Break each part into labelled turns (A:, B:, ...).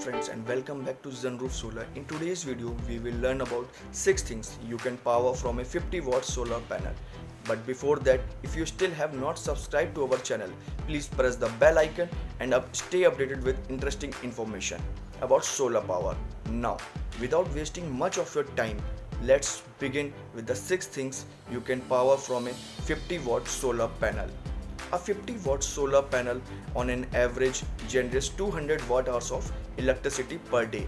A: friends and welcome back to ZunRoof Solar. In today's video we will learn about 6 things you can power from a 50 watt solar panel. But before that if you still have not subscribed to our channel please press the bell icon and up stay updated with interesting information about solar power. Now without wasting much of your time let's begin with the 6 things you can power from a 50 watt solar panel. A 50 watt solar panel on an average generates 200 watt hours of electricity per day,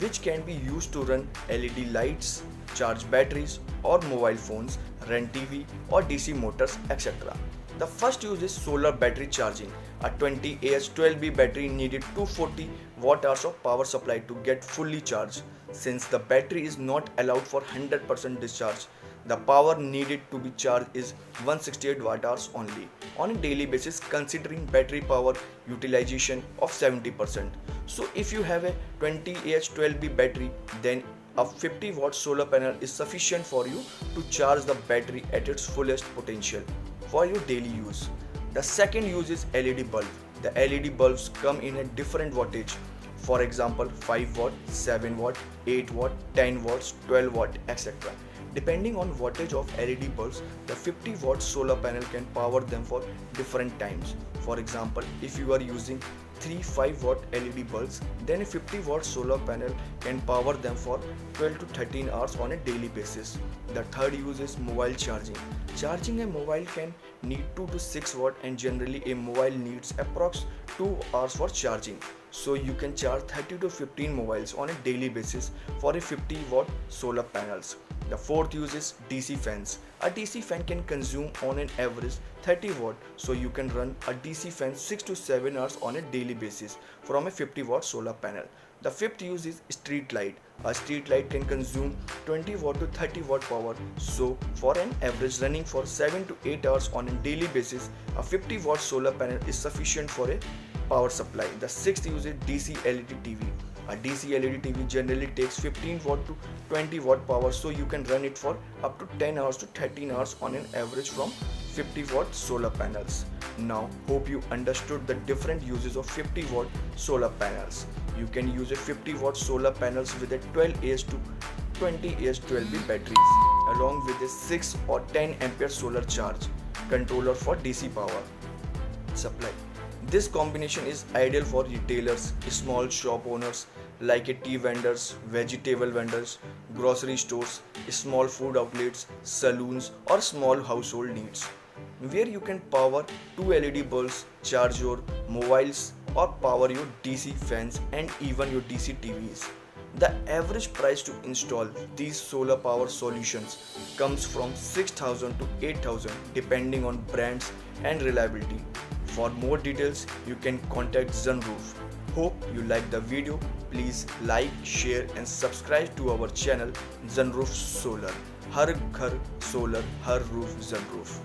A: which can be used to run LED lights, charge batteries or mobile phones, run TV or DC motors, etc. The first use is solar battery charging. A 20 Ah 12B battery needed 240 watt hours of power supply to get fully charged. Since the battery is not allowed for 100% discharge, the power needed to be charged is 168 watt hours only on a daily basis considering battery power utilization of 70%. So if you have a 20 Ah 12B battery then a 50 watt solar panel is sufficient for you to charge the battery at its fullest potential for your daily use. The second use is LED bulb. The LED bulbs come in a different wattage for example 5 watt, 7 watt, 8 watt, 10 watts, 12 watt etc. Depending on wattage of LED bulbs, the 50 watt solar panel can power them for different times. For example, if you are using 3 5 watt LED bulbs, then a 50 watt solar panel can power them for 12 to 13 hours on a daily basis. The third use is mobile charging. Charging a mobile can need 2 to 6 watt and generally a mobile needs approx 2 hours for charging. So you can charge 30 to 15 mobiles on a daily basis for a 50 watt solar panels. The fourth use is DC fans. A DC fan can consume on an average 30 watt so you can run a DC fan 6 to 7 hours on a daily basis from a 50 watt solar panel. The fifth use is street light. A street light can consume 20 watt to 30 watt power so for an average running for 7 to 8 hours on a daily basis a 50 watt solar panel is sufficient for a power supply. The sixth use is DC LED TV. A DC LED TV generally takes 15 watt to 20 watt power so you can run it for up to 10 hours to 13 hours on an average from 50 watt solar panels. Now hope you understood the different uses of 50 watt solar panels. You can use a 50 watt solar panels with a 12 AS to 20 AS 12B batteries along with a 6 or 10 ampere solar charge controller for DC power supply. This combination is ideal for retailers, small shop owners like a tea vendors, vegetable vendors, grocery stores, small food outlets, saloons or small household needs where you can power two LED bulbs, charge your mobiles or power your DC fans and even your DC TVs. The average price to install these solar power solutions comes from 6000 to 8000 depending on brands and reliability. For more details, you can contact ZunRoof. Hope you like the video. Please like, share and subscribe to our channel ZunRoof Solar. Har ghar solar, har roof ZunRoof.